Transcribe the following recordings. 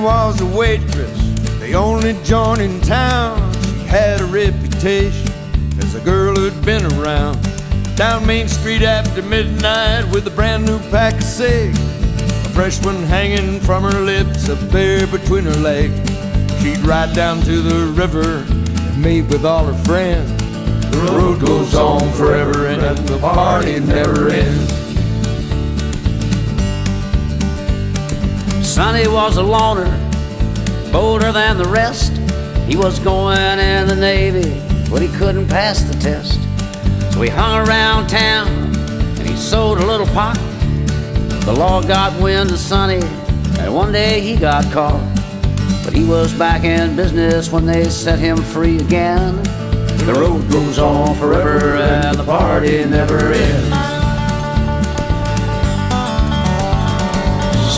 was a waitress, the only joint in town. She had a reputation as a girl who'd been around. Down Main Street after midnight with a brand new pack of cigs. A fresh one hanging from her lips, a bear between her legs. She'd ride down to the river and meet with all her friends. The road goes on forever and the party never ends. Sonny was a loner, bolder than the rest. He was going in the Navy, but he couldn't pass the test. So he hung around town and he sold a little pot. The law got wind of Sonny, and one day he got caught. But he was back in business when they set him free again. The road goes on forever and the party never ends.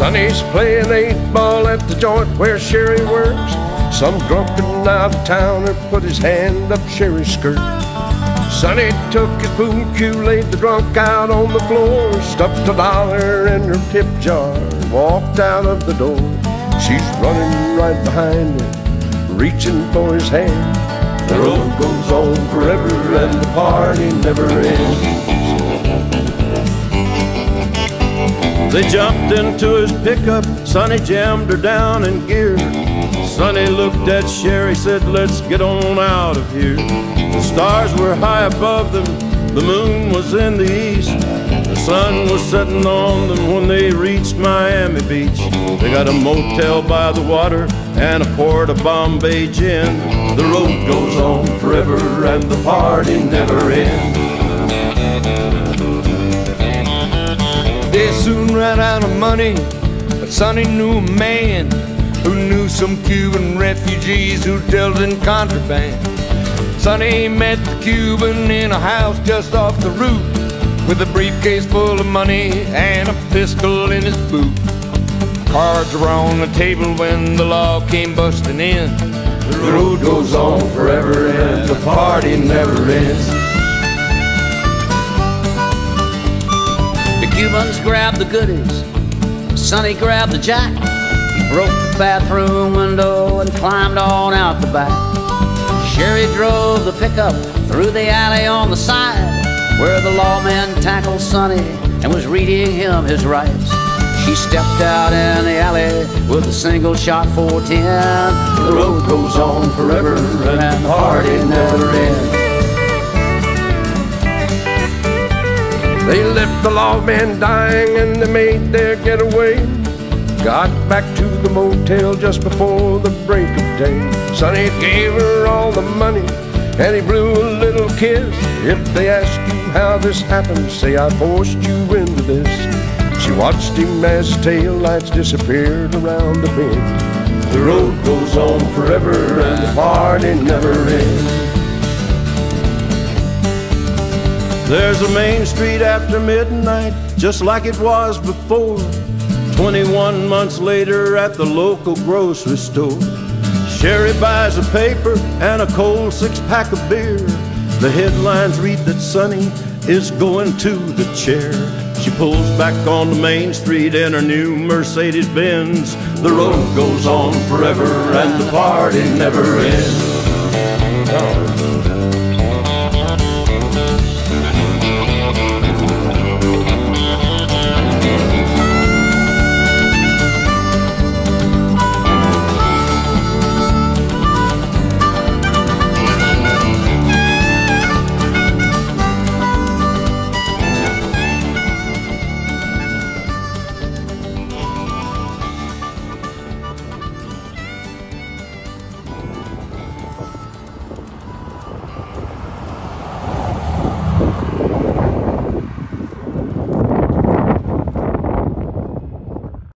Sonny's playing eight ball at the joint where Sherry works. Some drunken out of towner put his hand up Sherry's skirt. Sonny took his pool cue, laid the drunk out on the floor, stuffed a dollar in her tip jar, walked out of the door. She's running right behind him, reaching for his hand. The road goes on forever and the party never ends. They jumped into his pickup, Sonny jammed her down in gear. Sonny looked at Sherry, said, Let's get on out of here. The stars were high above them, the moon was in the east. The sun was setting on them when they reached Miami Beach. They got a motel by the water and a port of Bombay gin. The road goes on forever and the party never ends. Ran out of money, but Sonny knew a man who knew some Cuban refugees who dealt in contraband. Sonny met the Cuban in a house just off the route with a briefcase full of money and a pistol in his boot. Cards were on the table when the law came busting in. The road goes on forever and the party never ends. Cubans grabbed the goodies. Sonny grabbed the jack. He broke the bathroom window and climbed on out the back. Sherry drove the pickup through the alley on the side where the lawman tackled Sonny and was reading him his rights. She stepped out in the alley with a single shot 410. The road goes on forever and the party never ends. They left the lawman dying and they made their getaway. Got back to the motel just before the break of day. Sonny gave her all the money and he blew a little kiss. If they ask you how this happened, say I forced you into this. She watched him as tail lights disappeared around the bend. The road goes on forever and the party never ends. There's a main street after midnight, just like it was before. 21 months later at the local grocery store. Sherry buys a paper and a cold six pack of beer. The headlines read that Sonny is going to the chair. She pulls back on the main street in her new Mercedes Benz. The road goes on forever and the party never ends.